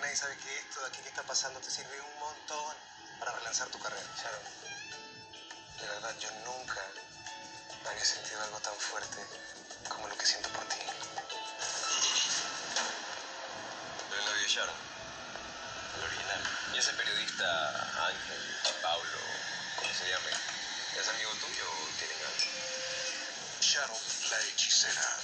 nadie sabe que esto de aquí que está pasando te sirve un montón para relanzar tu carrera. Sharon, de verdad yo nunca había sentido algo tan fuerte como lo que siento por ti. Pero no vio Sharon, el original. Y ese periodista Ángel, Pablo, ¿cómo se llame? ¿Es amigo tuyo o tienen algo? Sharon, la hechicera,